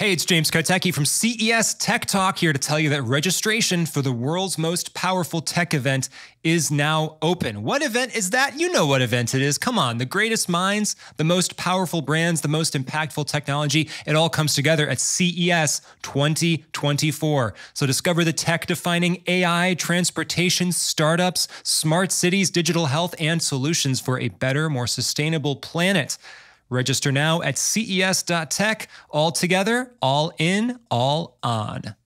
Hey, it's James Kotecki from CES Tech Talk here to tell you that registration for the world's most powerful tech event is now open. What event is that? You know what event it is. Come on, the greatest minds, the most powerful brands, the most impactful technology, it all comes together at CES 2024. So discover the tech defining AI, transportation, startups, smart cities, digital health, and solutions for a better, more sustainable planet. Register now at ces.tech. All together, all in, all on.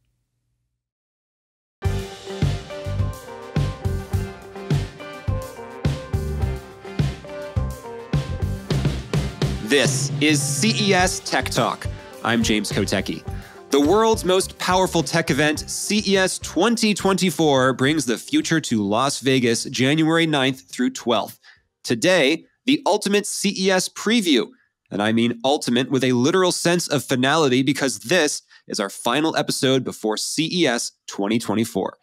This is CES Tech Talk. I'm James Kotecki. The world's most powerful tech event, CES 2024, brings the future to Las Vegas January 9th through 12th. Today, the ultimate CES preview. And I mean ultimate with a literal sense of finality because this is our final episode before CES 2024.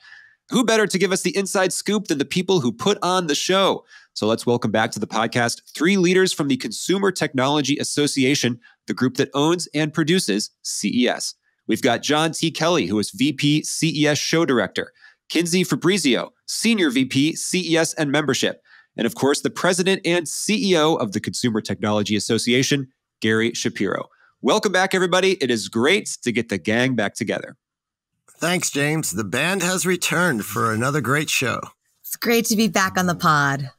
Who better to give us the inside scoop than the people who put on the show? So let's welcome back to the podcast three leaders from the Consumer Technology Association, the group that owns and produces CES. We've got John T. Kelley, who is VP CES Show Director, Kinsey Fabrizio, Senior VP CES and Membership, and of course, the president and CEO of the Consumer Technology Association, Gary Shapiro. Welcome back, everybody. It is great to get the gang back together. Thanks, James. The band has returned for another great show. It's great to be back on the pod.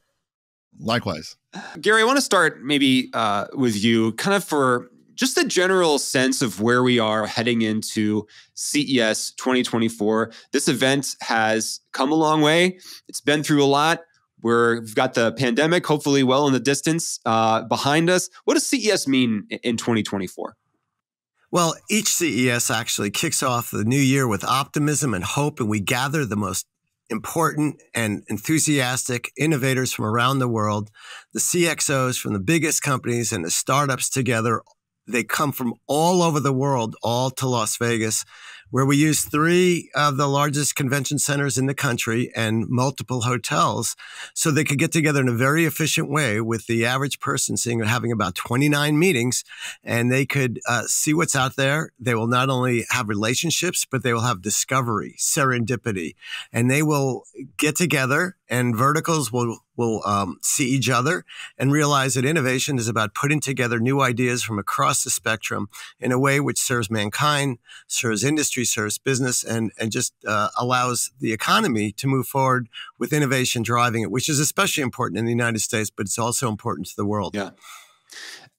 Likewise. Gary, I want to start maybe uh, with you, kind of for just a general sense of where we are heading into CES 2024. This event has come a long way, it's been through a lot. We're, we've got the pandemic, hopefully, well in the distance uh, behind us. What does CES mean in 2024? Well, each CES actually kicks off the new year with optimism and hope, and we gather the most important and enthusiastic innovators from around the world, the CXOs from the biggest companies and the startups together. They come from all over the world, all to Las Vegas, where we use three of the largest convention centers in the country and multiple hotels so they could get together in a very efficient way with the average person seeing having about 29 meetings and they could uh, see what's out there. They will not only have relationships, but they will have discovery, serendipity, and they will get together and verticals will will um, see each other and realize that innovation is about putting together new ideas from across the spectrum in a way which serves mankind, serves industry, serves business, and and just uh, allows the economy to move forward with innovation driving it, which is especially important in the United States, but it's also important to the world. Yeah,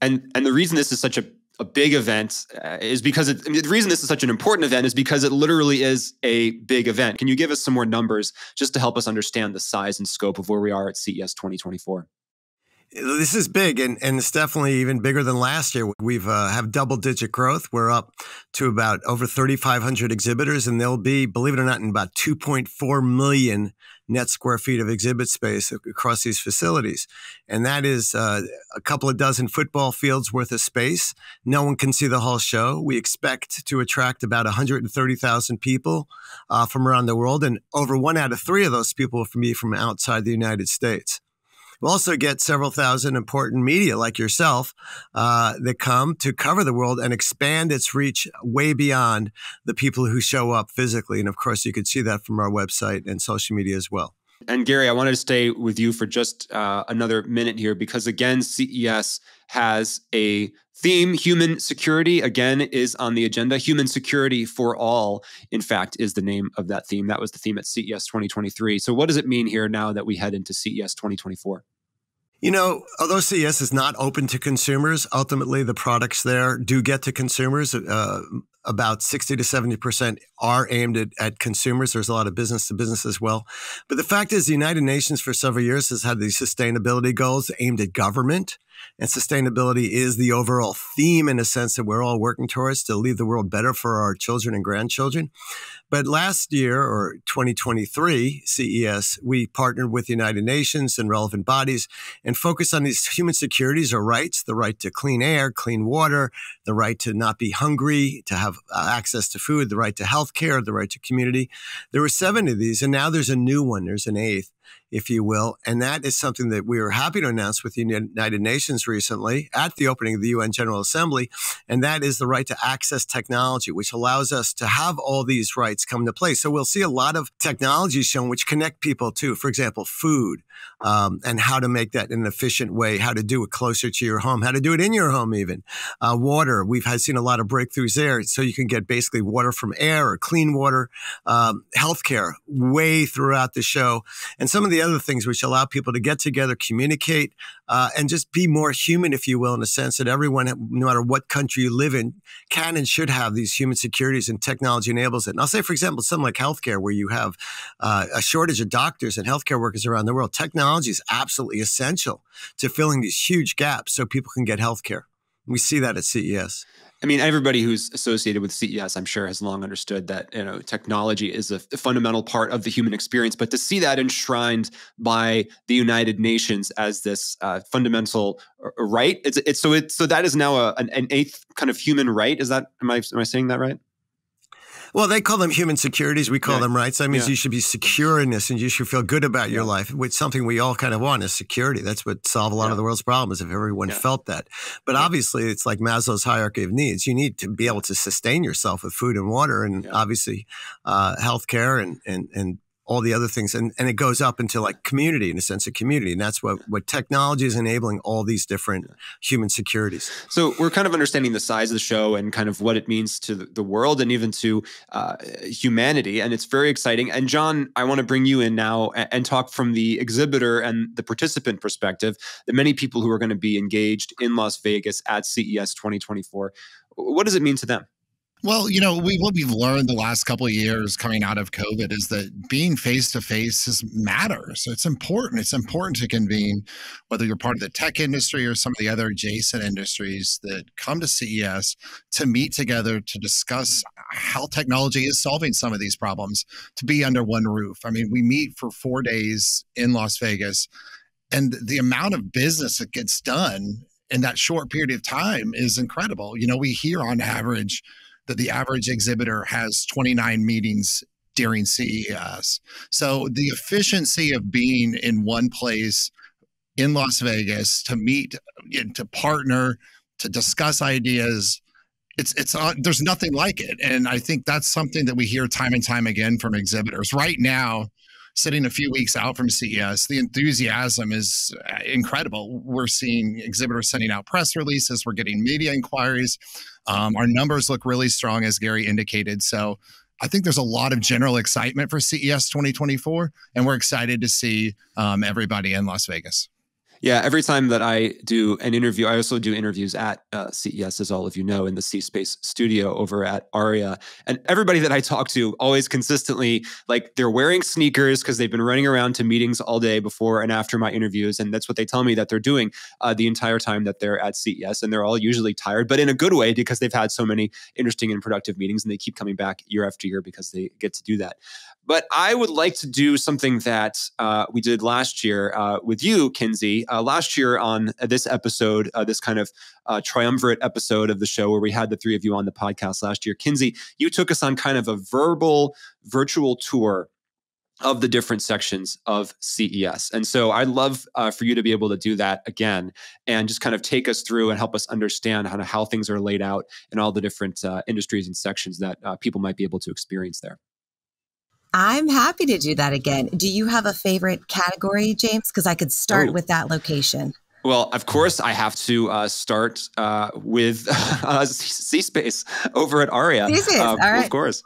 and and the reason this is such a a big event uh, is because it, I mean, the reason this is such an important event is because it literally is a big event. Can you give us some more numbers just to help us understand the size and scope of where we are at CES 2024? This is big, and, and it's definitely even bigger than last year. We've uh, have double digit growth. We're up to about over 3,500 exhibitors, and there'll be, believe it or not, in about 2.4 million net square feet of exhibit space across these facilities. And that is uh, a couple of dozen football fields worth of space. No one can see the whole show. We expect to attract about 130,000 people uh, from around the world, and over one out of three of those people will be from outside the United States. We'll also get several thousand important media like yourself uh, that come to cover the world and expand its reach way beyond the people who show up physically. And of course, you can see that from our website and social media as well. And Gary, I wanted to stay with you for just uh, another minute here because, again, CES has a theme. Human security, again, is on the agenda. Human security for all, in fact, is the name of that theme. That was the theme at CES 2023. So, what does it mean here now that we head into CES 2024? You know, although CES is not open to consumers, ultimately the products there do get to consumers. Uh, about 60 to 70% are aimed at, at, consumers. There's a lot of business to business as well. But the fact is, the United Nations for several years has had these sustainability goals aimed at government. And sustainability is the overall theme in a sense that we're all working towards to leave the world better for our children and grandchildren. But last year, or 2023 CES, we partnered with the United Nations and relevant bodies and focused on these human securities or rights the right to clean air, clean water, the right to not be hungry, to have uh, access to food, the right to health care, the right to community. There were seven of these, and now there's a new one. There's an eighth if you will. And that is something that we were happy to announce with the United Nations recently at the opening of the UN General Assembly. And that is the right to access technology, which allows us to have all these rights come to play. So we'll see a lot of technologies shown which connect people to, for example, food um, and how to make that in an efficient way, how to do it closer to your home, how to do it in your home, even. Uh, water, we've had seen a lot of breakthroughs there. So you can get basically water from air or clean water, um, healthcare way throughout the show. And some of the other things which allow people to get together, communicate, uh, and just be more human, if you will, in a sense that everyone, no matter what country you live in, can and should have these human securities and technology enables it. And I'll say, for example, something like healthcare, where you have uh, a shortage of doctors and healthcare workers around the world. Technology is absolutely essential to filling these huge gaps so people can get healthcare. We see that at CES. I mean, everybody who's associated with CES, I'm sure, has long understood that you know technology is a fundamental part of the human experience. But to see that enshrined by the United Nations as this uh, fundamental right, it's, it's so it so that is now a, an, an eighth kind of human right. Is that am I am I saying that right? Well, they call them human securities. We call yeah. them rights. That means yeah. you should be secure in this and you should feel good about yeah. your life, which something we all kind of want is security. That's what solve a lot of the world's problems if everyone felt that. But obviously, it's like Maslow's hierarchy of needs. You need to be able to sustain yourself with food and water and obviously uh, healthcare and, and, and all the other things and, and it goes up into like community in a sense of community and that's what what technology is enabling all these different human securities. So we're kind of understanding the size of the show and kind of what it means to the world and even to uh, humanity and it's very exciting. And john i want to bring you in now and, and talk from the exhibitor and the participant perspective the many people who are going to be engaged in las vegas at ces 2024 what does it mean to them well, you know, we, what we've learned the last couple of years coming out of COVID is that being face to face is matters. It's important. It's important to convene, whether you're part of the tech industry or some of the other adjacent industries that come to CES to meet together to discuss how technology is solving some of these problems, to be under one roof. I mean, we meet for four days in Las Vegas, and the amount of business that gets done in that short period of time is incredible. You know, we hear on average that the average exhibitor has 29 meetings during CES. So the efficiency of being in one place in Las Vegas to meet, to partner, to discuss ideas, it's it's uh, there's nothing like it, and I think that's something that we hear time and time again from exhibitors. Right now, sitting a few weeks out from CES, the enthusiasm is uh, incredible. We're seeing exhibitors sending out press releases, we're getting media inquiries. Um, our numbers look really strong, as Gary indicated. So I think there's a lot of general excitement for CES 2024, and we're excited to see um, everybody in Las Vegas. Yeah, every time that I do an interview, I also do interviews at uh, CES, as all of you know, in the C Space studio over at Aria. And everybody that I talk to always consistently, like, they're wearing sneakers because they've been running around to meetings all day before and after my interviews. And that's what they tell me that they're doing uh, the entire time that they're at CES. And they're all usually tired, but in a good way because they've had so many interesting and productive meetings and they keep coming back year after year because they get to do that. But I would like to do something that uh, we did last year uh, with you, Kinsey. Uh, last year on this episode, uh, this kind of uh, triumvirate episode of the show where we had the three of you on the podcast last year. Kinsey, you took us on kind of a verbal virtual tour of the different sections of CES. And so I'd love uh, for you to be able to do that again and just kind of take us through and help us understand how, how things are laid out in all the different uh, industries and sections that uh, people might be able to experience there. I'm happy to do that again. Do you have a favorite category, James? Because I could start with that location. Well, of course, I have to uh, start uh, with uh, C Space over at Aria. C Space, um, all right. Of course.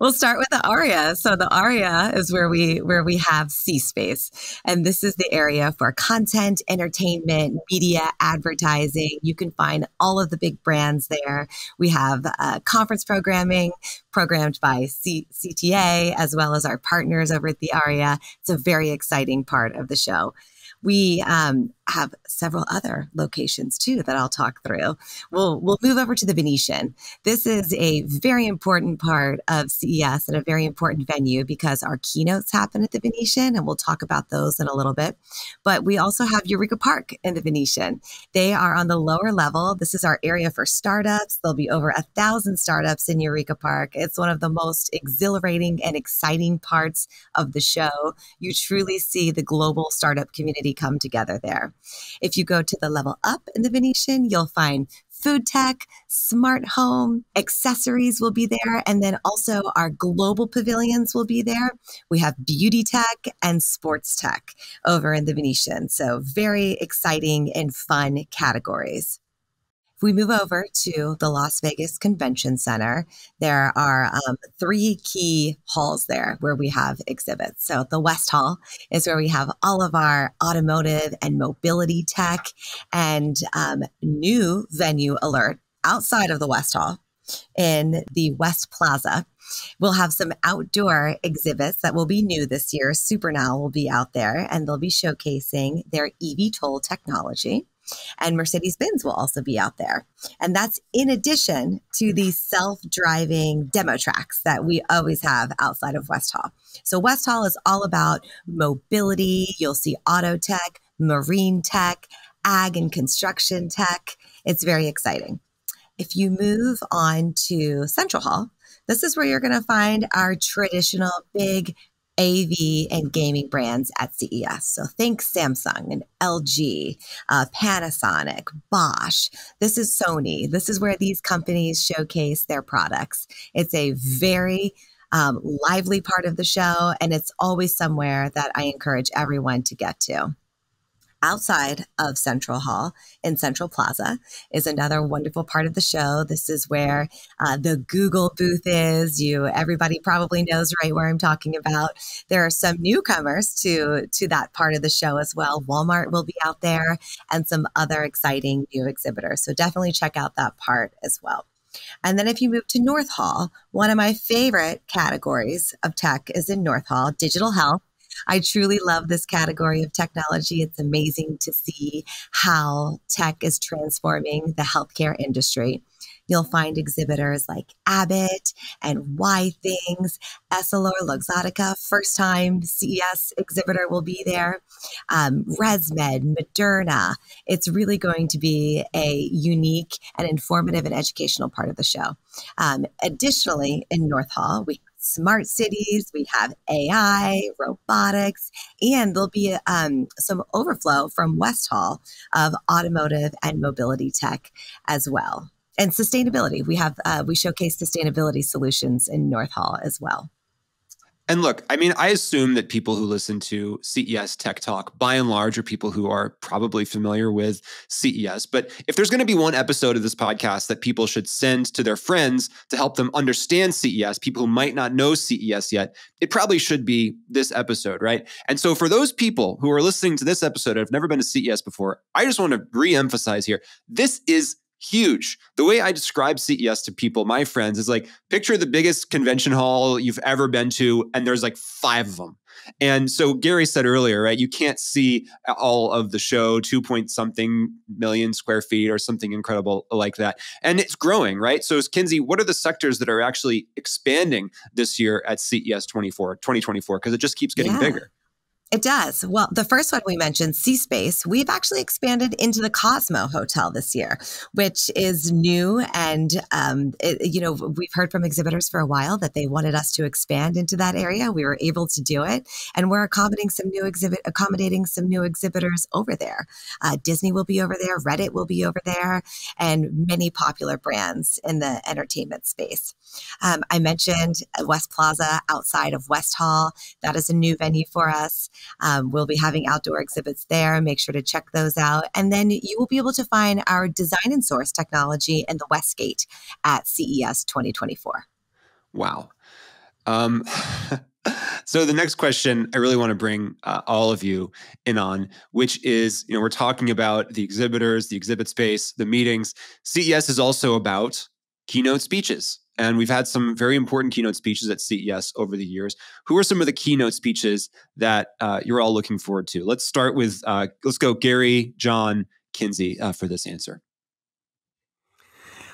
We'll start with the aria. So the aria is where we where we have C space, and this is the area for content, entertainment, media, advertising. You can find all of the big brands there. We have uh, conference programming programmed by C- CTA as well as our partners over at the aria. It's a very exciting part of the show. We um, have several other locations too that I'll talk through. We'll we'll move over to the Venetian. This is a very important part of CES and a very important venue because our keynotes happen at the Venetian, and we'll talk about those in a little bit. But we also have Eureka Park in the Venetian. They are on the lower level. This is our area for startups. There'll be over a thousand startups in Eureka Park. It's one of the most exhilarating and exciting parts of the show. You truly see the global startup community come together there. If you go to the level up in the Venetian, you'll find food tech, smart home, accessories will be there. And then also our global pavilions will be there. We have beauty tech and sports tech over in the Venetian. So very exciting and fun categories. If we move over to the Las Vegas Convention Center, there are um, three key halls there where we have exhibits. So the West Hall is where we have all of our automotive and mobility tech and um, new venue alert outside of the West Hall in the West Plaza. We'll have some outdoor exhibits that will be new this year. Supernal will be out there and they'll be showcasing their eVTOL technology and Mercedes Benz will also be out there. And that's in addition to the self driving demo tracks that we always have outside of West Hall. So, West Hall is all about mobility. You'll see auto tech, marine tech, ag and construction tech. It's very exciting. If you move on to Central Hall, this is where you're going to find our traditional big AV and gaming brands at CES. So think Samsung and LG, uh, Panasonic, Bosch. This is Sony. This is where these companies showcase their products. It's a very um, lively part of the show, and it's always somewhere that I encourage everyone to get to outside of Central Hall in Central Plaza is another wonderful part of the show. This is where uh, the Google booth is. You everybody probably knows right where I'm talking about. There are some newcomers to to that part of the show as well. Walmart will be out there and some other exciting new exhibitors. So definitely check out that part as well. And then if you move to North Hall, one of my favorite categories of tech is in North Hall, digital health. I truly love this category of technology. It's amazing to see how tech is transforming the healthcare industry. You'll find exhibitors like Abbott and Why Things, Essilor Luxottica, first time CES exhibitor will be there, um, ResMed, Moderna. It's really going to be a unique and informative and educational part of the show. Um, additionally, in North Hall, we smart cities, we have AI, robotics, and there'll be um, some overflow from West Hall of automotive and mobility tech as well. And sustainability. We have uh, we showcase sustainability solutions in North Hall as well. And look, I mean, I assume that people who listen to CES Tech Talk, by and large, are people who are probably familiar with CES. But if there's going to be one episode of this podcast that people should send to their friends to help them understand CES, people who might not know CES yet, it probably should be this episode, right? And so for those people who are listening to this episode and have never been to CES before, I just want to re emphasize here this is huge. The way I describe CES to people, my friends, is like picture the biggest convention hall you've ever been to, and there's like five of them. And so Gary said earlier, right? You can't see all of the show, two point something million square feet or something incredible like that. And it's growing, right? So, Kinsey, what are the sectors that are actually expanding this year at CES 24, 2024? Because it just keeps getting yeah. bigger. It does. Well, the first one we mentioned, C Space, we've actually expanded into the Cosmo Hotel this year, which is new. And, um, it, you know, we've heard from exhibitors for a while that they wanted us to expand into that area. We were able to do it. And we're accommodating some new exhibit, accommodating some new exhibitors over there. Uh, Disney will be over there, Reddit will be over there, and many popular brands in the entertainment space. Um, I mentioned West Plaza outside of West Hall. That is a new venue for us. Um, we'll be having outdoor exhibits there. Make sure to check those out. And then you will be able to find our design and source technology in the Westgate at CES 2024. Wow. Um, so the next question I really want to bring uh, all of you in on, which is, you know, we're talking about the exhibitors, the exhibit space, the meetings. CES is also about keynote speeches and we've had some very important keynote speeches at CES over the years. Who are some of the keynote speeches that uh, you're all looking forward to? Let's start with uh, let's go Gary, John, Kinsey uh, for this answer.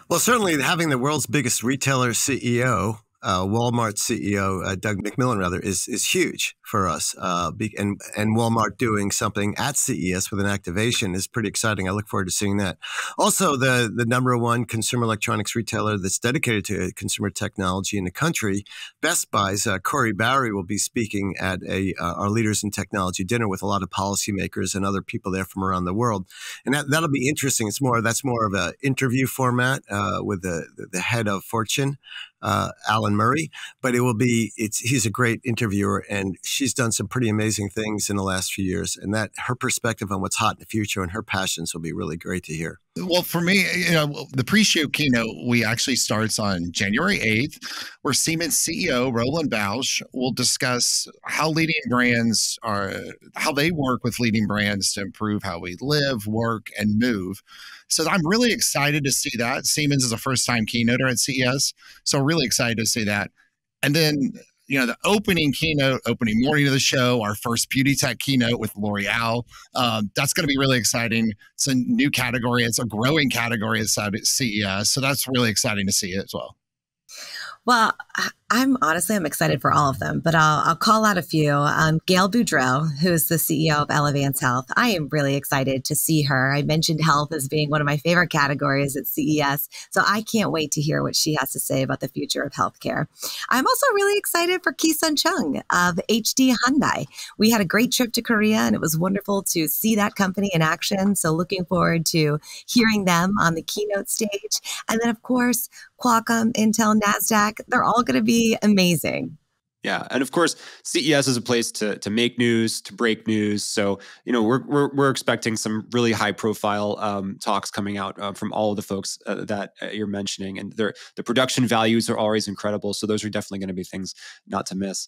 Well, certainly having the world's biggest retailer CEO uh, Walmart CEO uh, Doug McMillon rather is is huge for us, uh, be, and and Walmart doing something at CES with an activation is pretty exciting. I look forward to seeing that. Also, the the number one consumer electronics retailer that's dedicated to consumer technology in the country, Best Buy's uh, Corie Barry will be speaking at a uh, our leaders in technology dinner with a lot of policymakers and other people there from around the world, and that that'll be interesting. It's more that's more of an interview format uh, with the the head of Fortune uh, Alan Murray, but it will be. It's he's a great interviewer, and she's done some pretty amazing things in the last few years. And that her perspective on what's hot in the future and her passions will be really great to hear. Well, for me, eh, you know, the pre-show keynote we actually starts on January eighth, where Siemens CEO Roland Busch will discuss how leading brands are, how they work with leading brands to improve how we live, work, and move. So I'm really excited to see that. Siemens is a first time keynoter at CES. So really excited to see that. And then, you know, the opening keynote, opening morning of the show, our first beauty tech keynote with L'Oreal. Um, that's going to be really exciting. It's a new category. It's a growing category at CES. So that's really exciting to see as well. Well, I'm honestly I'm excited for all of them, but I'll, I'll call out a few. Um, Gail Boudreau, who's the CEO of Elevance Health, I am really excited to see her. I mentioned health as being one of my favorite categories at CES, so I can't wait to hear what she has to say about the future of healthcare. I'm also really excited for Kisun Chung of HD Hyundai. We had a great trip to Korea, and it was wonderful to see that company in action. So looking forward to hearing them on the keynote stage, and then of course Qualcomm, Intel, Nasdaq, they're all going to be amazing. Yeah, and of course, CES is a place to to make news, to break news. So you know, we're we're, we're expecting some really high profile um, talks coming out uh, from all of the folks uh, that uh, you're mentioning, and their the production values are always incredible. So those are definitely going to be things not to miss.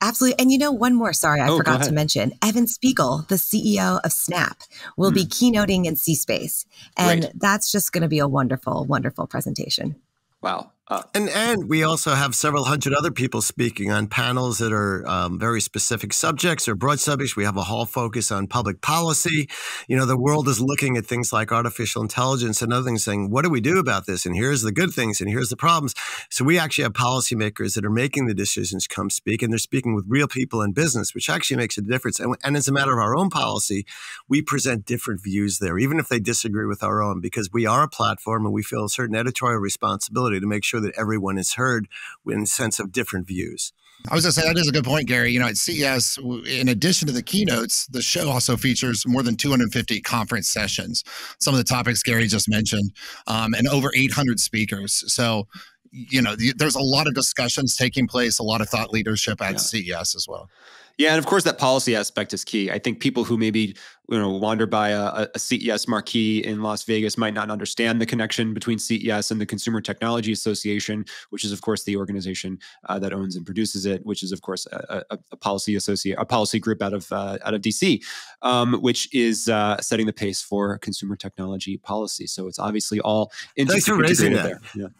Absolutely. And you know, one more, sorry, I oh, forgot to mention Evan Spiegel, the CEO of Snap, will mm. be keynoting in C Space. And Great. that's just going to be a wonderful, wonderful presentation. Wow. Uh, and and we also have several hundred other people speaking on panels that are um, very specific subjects or broad subjects. We have a whole focus on public policy. You know, the world is looking at things like artificial intelligence and other things, saying, "What do we do about this?" And here's the good things, and here's the problems. So we actually have policymakers that are making the decisions come speak, and they're speaking with real people in business, which actually makes a difference. And, and as a matter of our own policy, we present different views there, even if they disagree with our own, because we are a platform and we feel a certain editorial responsibility to make sure sure that everyone is heard in a sense of different views. I was going to say that is a good point, Gary. You know, at CES, in addition to the keynotes, the show also features more than 250 conference sessions. Some of the topics Gary just mentioned, um, and over 800 speakers. So, you know, there's a lot of discussions taking place, a lot of thought leadership at yeah. CES as well. Yeah, and of course that policy aspect is key. I think people who maybe you know wander by a, a, CES marquee in Las Vegas might not understand the connection between CES and the Consumer Technology Association, which is of course the organization uh, that owns and produces it, which is of course a, a, a policy associate a policy group out of uh, out of DC, um, which is uh, setting the pace for consumer technology policy. So it's obviously all Thanks for raising that. There.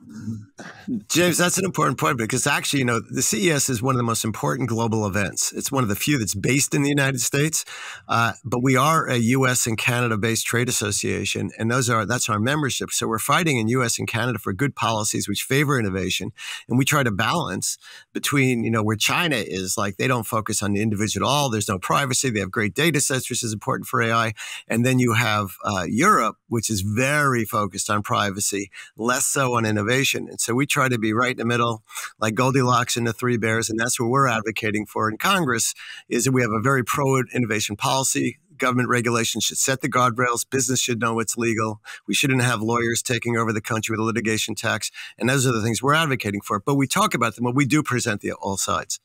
Yeah. James, that's an important point because actually, you know, the CES is one of the most important global events. It's one of the few that's based in the United States, uh, but we are a U.S. and Canada-based trade association, and those are that's our membership. So we're fighting in U.S. and Canada for good policies which favor innovation, and we try to balance between you know where China is like they don't focus on the individual at all. There's no privacy. They have great data sets, which is important for AI, and then you have uh, Europe, which is very focused on privacy, less so on innovation. And so we try to be right in the middle, like Goldilocks and the Three Bears, and that's what we're advocating for in Congress. Is that we have a very pro innovation policy government regulation should set the guardrails. Business should know what's legal. We shouldn't have lawyers taking over the country with a litigation tax. And those are the things we're advocating for. But we talk about them, but we do present the all sides.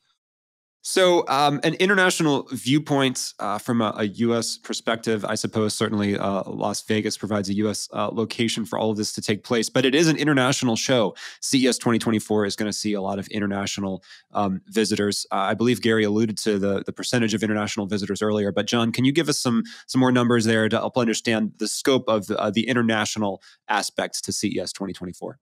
So, um, an international viewpoint uh, from a, a, U.S. perspective, I suppose certainly uh, Las Vegas provides a U.S. Uh, location for all of this to take place, but it is an international show. CES 2024 is going to see a lot of international um, visitors. Uh, I believe Gary alluded to the, the percentage of international visitors earlier, but John, can you give us some some more numbers there to help understand the scope of the, uh, the international aspects to CES 2024?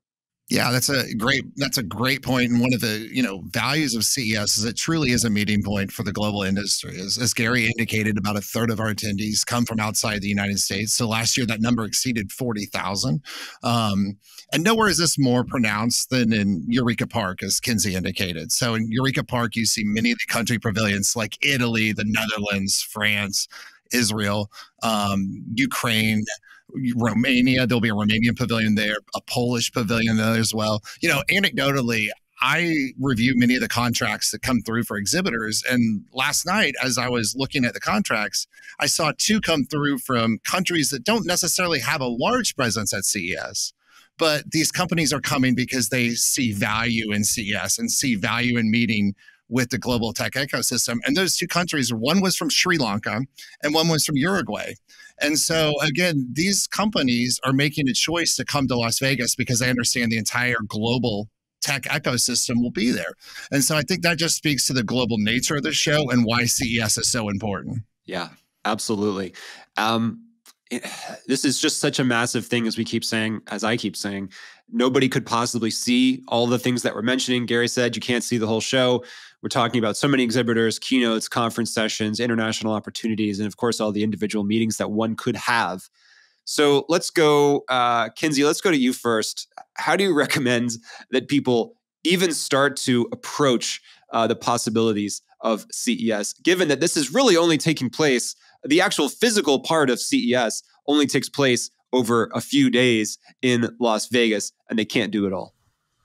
Yeah, that's a great that's a great point. And one of the you know values of CES is it truly is a meeting point for the global industry. As, as Gary indicated, about a third of our attendees come from outside the United States. So last year that number exceeded forty thousand. Um, and nowhere is this more pronounced than in Eureka Park, as Kinsey indicated. So in Eureka Park, you see many of the country pavilions like Italy, the Netherlands, France, Israel, um, Ukraine. Romania. There'll be a Romanian pavilion there, a Polish pavilion there as well. You know, anecdotally, I review many of the contracts that come through for exhibitors. And last night, as I was looking at the contracts, I saw two come through from countries that don't necessarily have a large presence at CES. But these companies are coming because they see value in CES and see value in meeting with the global tech ecosystem. And those two countries, one was from Sri Lanka and one was from Uruguay. And so, again, these companies are making a choice to come to Las Vegas because they understand the entire global tech ecosystem will be there. And so I think that just speaks to the global nature of the show and why CES is so important. Yeah, absolutely. Um, this is just such a massive thing, as we keep saying, as I keep saying. Nobody could possibly see all the things that we're mentioning. Gary said you can't see the whole show. We're talking about so many exhibitors, keynotes, conference sessions, international opportunities, and of course, all the individual meetings that one could have. So let's go, uh, Kinsey, let's go to you first. How do you recommend that people even start to approach uh, the possibilities of CES, given that this is really only taking place, the actual physical part of CES only takes place over a few days in Las Vegas, and they can't do it all?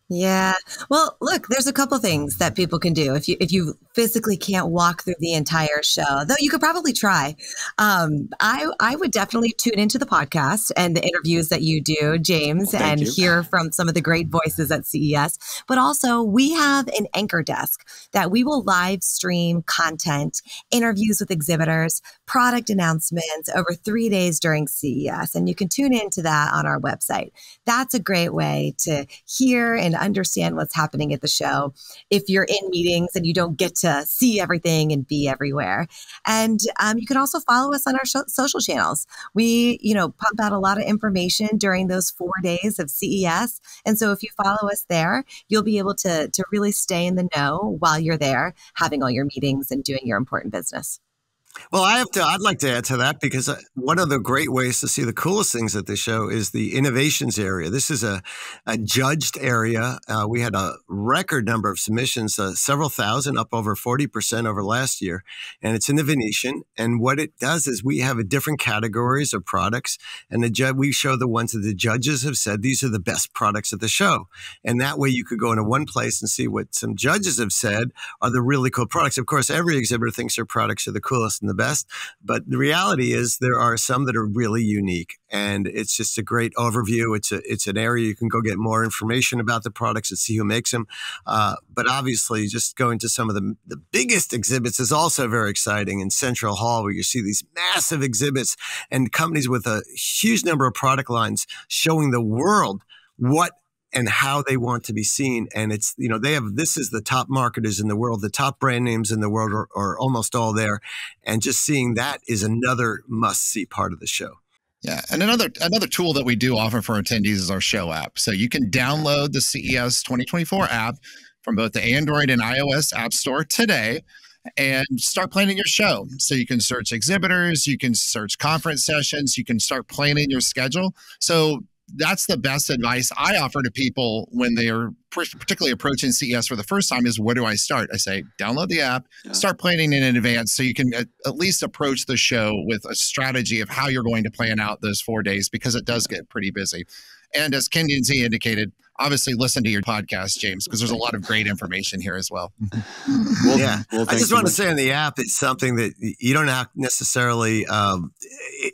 Yeah. Well, look, there's a couple things that people can do if you if you physically can't walk through the entire show. Though you could probably try. Um, I I would definitely tune into the podcast and the interviews that you do, James, well, and you. hear from some of the great voices at CES. But also, we have an anchor desk that we will live stream content, interviews with exhibitors, product announcements over three days during CES, and you can tune into that on our website. That's a great way to hear and understand what's happening at the show if you're in meetings and you don't get to see everything and be everywhere. And um, you can also follow us on our social channels. We, you know, pump out a lot of information during those four days of CES. And so if you follow us there, you'll be able to, to really stay in the know while you're there having all your meetings and doing your important business. Well, I have to. I'd like to add to that because uh, one of the great ways to see the coolest things at the show is the innovations area. This is a, a judged area. Uh, we had a record number of submissions, uh, several thousand, up over forty percent over last year, and it's in the Venetian. And what it does is we have different categories of products, and the ju- we show the ones that the judges have said these are the best products at the show, and that way you could go into one place and see what some judges have said are the really cool products. Of course, every exhibitor thinks their products are the coolest and the best. But the reality is there are some that are really unique and it's just a great overview. It's a, it's an area you can go get more information about the products and see who makes them. Uh, but obviously just going to some of the, the biggest exhibits is also very exciting in Central Hall where you see these massive exhibits and companies with a huge number of product lines showing the world what and how they want to be seen. And it's, you know, they have, this is the top marketers in the world, the top brand names in the world are, are almost all there. And just seeing that is another must see part of the show. Yeah, and another another tool that we do offer for attendees is our show app. So you can download the CES 2024 app from both the Android and iOS App Store today and start planning your show. So you can search exhibitors, you can search conference sessions, you can start planning your schedule. So that's the best advice I offer to people when they are particularly approaching CES for the first time is where do I start? I say download the app, yeah. start planning in advance so you can at, at, least approach the show with a strategy of how you're going to plan out those four days because it does get pretty busy. And as Kinsey indicated, obviously listen to your podcast, James, because there's a lot of great information here as well. well yeah. Well, I just want to say on the app, it's something that you don't have necessarily, um,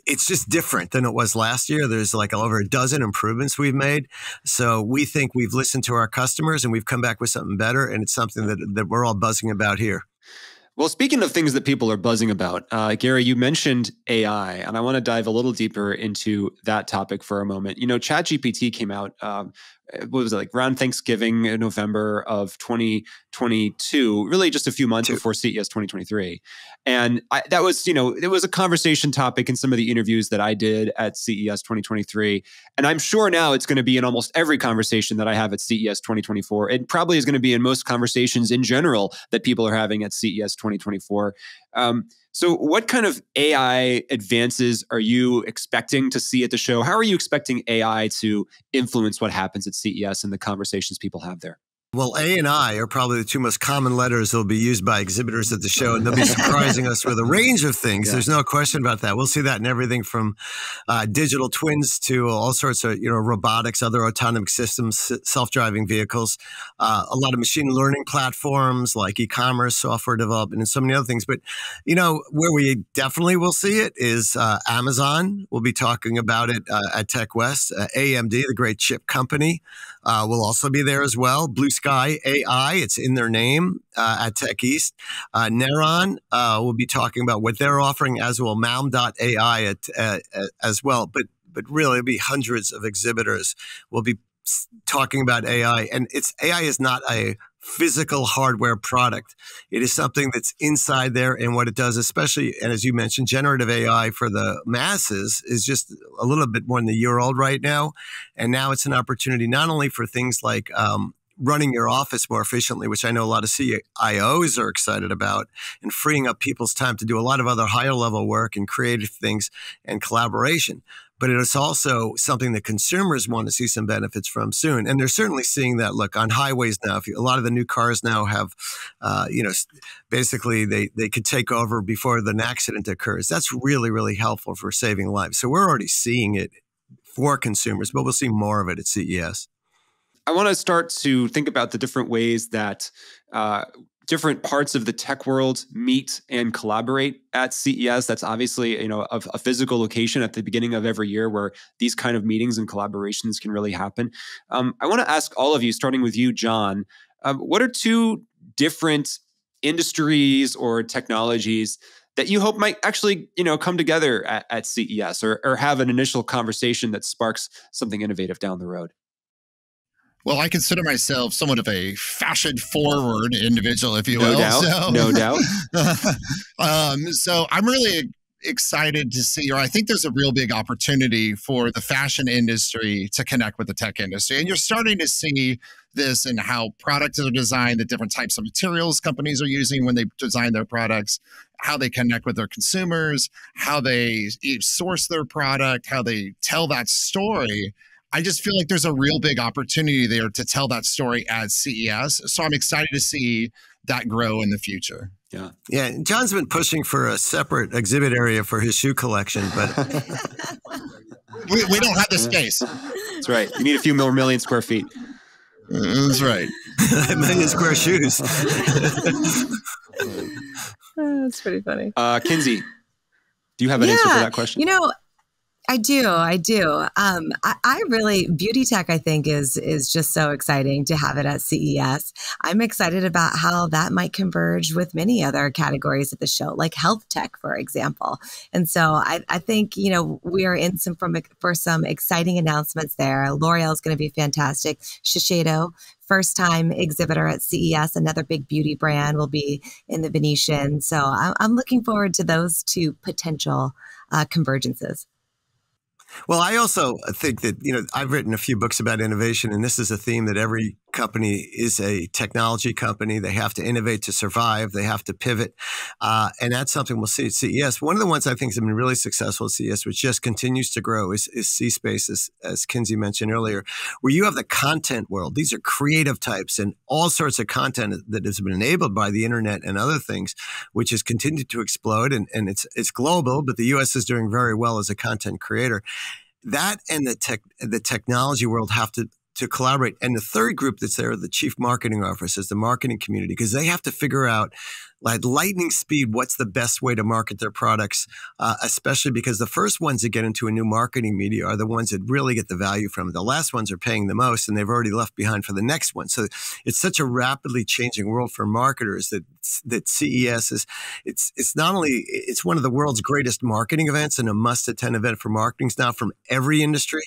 it's just different than it was last year. There's like over a dozen improvements we've made. So we think we've listened to our customers and we've come back with something better. And it's something that, that we're all buzzing about here. Well, speaking of things that people are buzzing about, uh, Gary, you mentioned AI, and I want to dive a little deeper into that topic for a moment. You know, ChatGPT came out um, Uh, what was it like around Thanksgiving in November of 2022, really just a few months Two. before CES 2023. And I, that was, you know, it was a conversation topic in some of the interviews that I did at CES 2023. And I'm sure now it's going to be in almost every conversation that I have at CES 2024. It probably is going to be in most conversations in general that people are having at CES 2024. Um, so, what kind of AI advances are you expecting to see at the show? How are you expecting AI to influence what happens at CES and the conversations people have there? Well, A and I are probably the two most common letters that will be used by exhibitors at the show, and they'll be surprising us with a range of things. Yeah. There's no question about that. We'll see that in everything from uh, digital twins to all sorts of you know robotics, other autonomous systems, self-driving vehicles, uh, a lot of machine learning platforms like e-commerce, software development, and so many other things. But you know where we definitely will see it is uh, Amazon. We'll be talking about it uh, at Tech West. Uh, AMD, the great chip company, uh, will also be there as well. Blue Sky AI, it's in their name uh, at Tech East. Uh, Neuron uh, will be talking about what they're offering as well. Malm.ai at, as well. But but really, it'll be hundreds of exhibitors will be talking about AI, and it's AI is not a physical hardware product. It is something that's inside there. And what it does, especially, and as you mentioned, generative AI for the masses is just a little bit more than a year old right now. And now it's an opportunity not only for things like um, running your office more efficiently, which I know a lot of CIOs are excited about, and freeing up people's time to do a lot of other higher level work and creative things and collaboration but it is also something that consumers want to see some benefits from soon. And they're certainly seeing that. Look on highways now. You, a lot of the new cars now have, uh, you know, basically they they could take over before an accident occurs. That's really really helpful for saving lives. So we're already seeing it for consumers, but we'll see more of it at CES. I want to start to think about the different ways that uh, different parts of the tech world meet and collaborate at CES. That's obviously you know a, a, physical location at the beginning of every year where these kind of meetings and collaborations can really happen. Um, I want to ask all of you, starting with you, John. Um, what are two different industries or technologies that you hope might actually you know come together at, at CES or, or have an initial conversation that sparks something innovative down the road? Well, I consider myself somewhat of a fashion forward individual, if you no will. Doubt, so, no doubt. um, so I'm really excited to see, or I think there's a real big opportunity for the fashion industry to connect with the tech industry. And you're starting to see this in how products are designed, the different types of materials companies are using when they design their products, how they connect with their consumers, how they source their product, how they tell that story. I just feel like there's a real big opportunity there to tell that story at CES. So I'm excited to see that grow in the future. Yeah. Yeah. John's been pushing for a separate exhibit area for his shoe collection, but we, we, don't have the space. That's right. You need a few more million square feet. That's right. a million square shoes. That's pretty funny. Uh, Kinsey, do you have an yeah, answer for that question? You know, I do, I do. Um, I, I, really beauty tech. I think is is just so exciting to have it at CES. I'm excited about how that might converge with many other categories at the show, like health tech, for example. And so I, I think you know we are in some from for some exciting announcements there. L'Oreal is going to be fantastic. Shiseido, first time exhibitor at CES, another big beauty brand, will be in the Venetian. So I'm, looking forward to those two potential uh, convergences. Well, I also think that, you know, I've written a few books about innovation, and this is a theme that every company is a technology company. They have to innovate to survive. They have to pivot. Uh, and that's something we'll see at CES. One of the ones I think has been really successful at CES, which just continues to grow, is, is C-Space, as, as Kinsey mentioned earlier, where you have the content world. These are creative types and all sorts of content that has been enabled by the internet and other things, which has continued to explode. And, and it's, it's global, but the U.S. is doing very well as a content creator that and the tech the technology world have to to collaborate. And the third group that's there, the chief marketing officers, the marketing community, because they have to figure out like lightning speed what's the best way to market their products uh, especially because the first ones that get into a new marketing media are the ones that really get the value from it. The last ones are paying the most and they've already left behind for the next one. So it's such a rapidly changing world for marketers that that CES is it's it's not only it's one of the world's greatest marketing events and a must attend event for marketing now from every industry.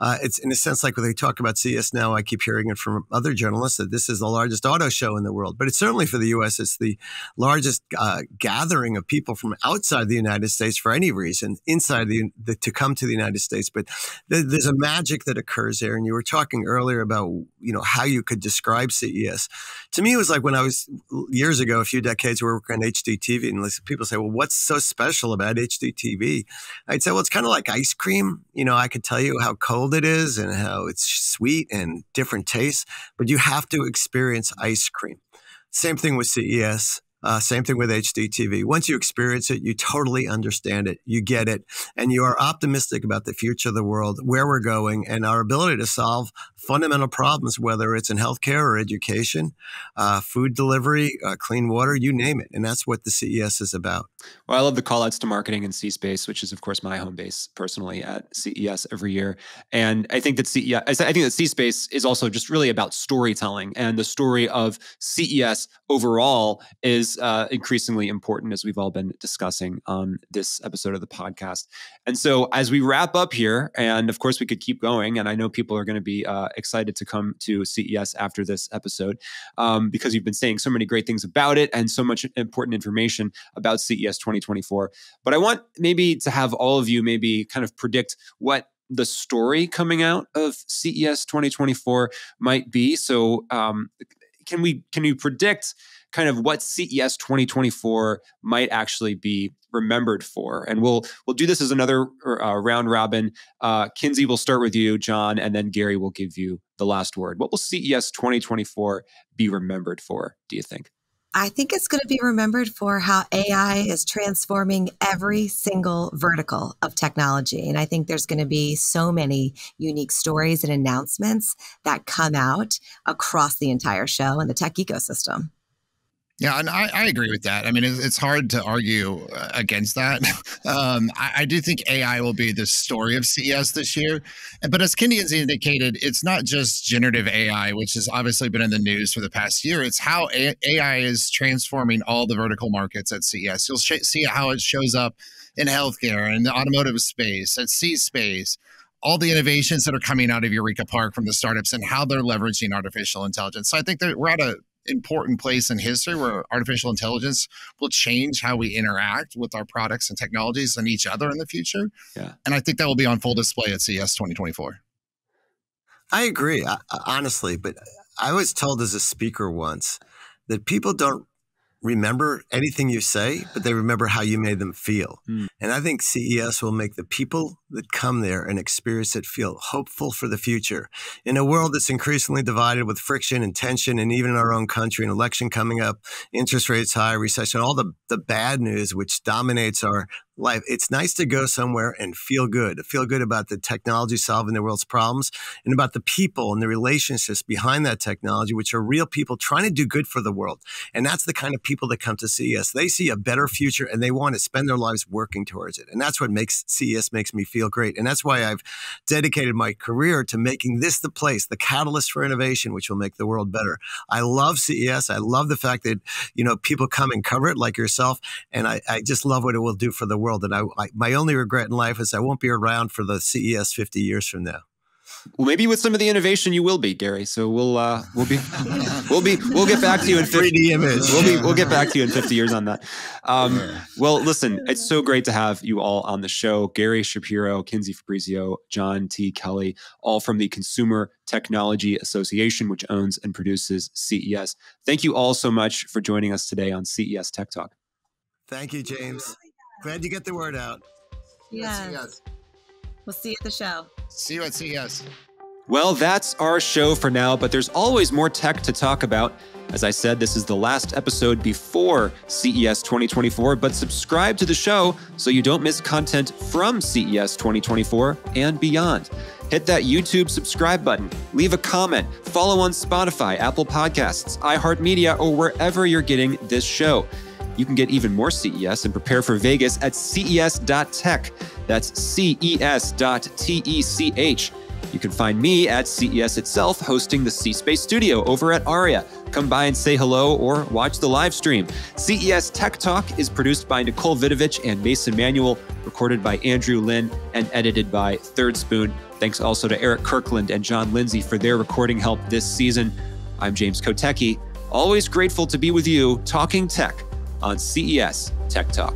Uh, it's in a sense like when they talk about CES now I keep hearing it from other journalists that this is the largest auto show in the world but it's certainly for the US it's the largest uh, gathering of people from outside the United States for any reason inside the, the to come to the United States. But th- there's a magic that occurs there. And you were talking earlier about you know how you could describe CES. To me, it was like when I was years ago, a few decades, we were working on HDTV, and people say, "Well, what's so special about HDTV?" I'd say, "Well, it's kind of like ice cream. You know, I could tell you how cold it is and how it's sweet and different tastes, but you have to experience ice cream." Same thing with CES. Uh, same thing with HDTV. Once you experience it, you totally understand it, you get it, and you are optimistic about the future of the world, where we're going, and our ability to solve fundamental problems, whether it's in healthcare or education, uh, food delivery, uh, clean water, you name it. And that's what the CES is about. Well, I love the call outs to marketing and C Space, which is, of course, my home base personally at CES every year. And I think that CES, I think that C Space is also just really about storytelling. And the story of CES overall is uh, increasingly important, as we've all been discussing on this episode of the podcast. And so, as we wrap up here, and of course, we could keep going, and I know people are going to be uh, excited to come to CES after this episode um, because you've been saying so many great things about it and so much important information about CES 2024. But I want maybe to have all of you maybe kind of predict what the story coming out of CES 2024 might be. So, um, can we can you predict kind of what CES 2024 might actually be remembered for. And we'll we'll do this as another uh, round robin. Uh, Kinsey, we'll start with you, John, and then Gary will give you the last word. What will CES 2024 be remembered for? Do you think? I think it's going to be remembered for how AI is transforming every single vertical of technology. And I think there's going to be so many unique stories and announcements that come out across the entire show and the tech ecosystem. Yeah, and I, I, agree with that. I mean, it's, it's hard to argue uh, against that. Um, I, I, do think AI will be the story of CES this year. But as Kenny has indicated, it's not just generative AI, which has obviously been in the news for the past year. It's how AI is transforming all the vertical markets at CES. You'll sh- see how it shows up in healthcare and the automotive space, at C space all the innovations that are coming out of Eureka Park from the startups and how they're leveraging artificial intelligence. So I think that we're at a important place in history where artificial intelligence will change how we interact with our products and technologies and each other in the future. Yeah. And I think that will be on full display at CES 2024. I agree, honestly, but I was told as a speaker once that people don't remember anything you say, but they remember how you made them feel. Mm. And I think CES will make the people that come there and experience it feel hopeful for the future. In a world that's increasingly divided with friction and tension, and even in our own country, an election coming up, interest rates high, recession, all the, the bad news which dominates our life. It's nice to go somewhere and feel good, feel good about the technology solving the world's problems and about the people and the relationships behind that technology, which are real people trying to do good for the world. And that's the kind of people that come to CES. They see a better future and they want to spend their lives working towards it. And that's what makes CES makes me feel great. And that's why I've dedicated my career to making this the place, the catalyst for innovation, which will make the world better. I love CES. I love the fact that, you know, people come and cover it like yourself. And I, I just love what it will do for the world world. And I, I, my only regret in life is I won't be around for the CES 50 years from now. Well, maybe with some of the innovation you will be, Gary. So we'll uh, we'll be we'll be we'll get back to you in 50, 3D image. We'll be we'll get back to you in 50 years on that. Um, well, listen, it's so great to have you all on the show. Gary Shapiro, Kinsey Fabrizio, John T. Kelley, all from the Consumer Technology Association, which owns and produces CES. Thank you all so much for joining us today on CES Tech Talk. Thank you, James. Glad you get the word out. Yes. We'll see you at the show. See you at CES. Well, that's our show for now, but there's always more tech to talk about. As I said, this is the last episode before CES 2024, but subscribe to the show so you don't miss content from CES 2024 and beyond. Hit that YouTube subscribe button, leave a comment, follow on Spotify, Apple Podcasts, iHeartMedia, or wherever you're getting this show. You can get even more CES and prepare for Vegas at ces.tech. That's ces.tech. You can find me at CES itself hosting the C Space studio over at ARIA. Come by and say hello or watch the live stream. CES Tech Talk is produced by Nicole Vidovich and Mason Manuel, recorded by Andrew Lynn, and edited by Third Spoon. Thanks also to Eric Kirkland and John Lindsay for their recording help this season. I'm James Kotecki. Always grateful to be with you talking tech on CES Tech Talk.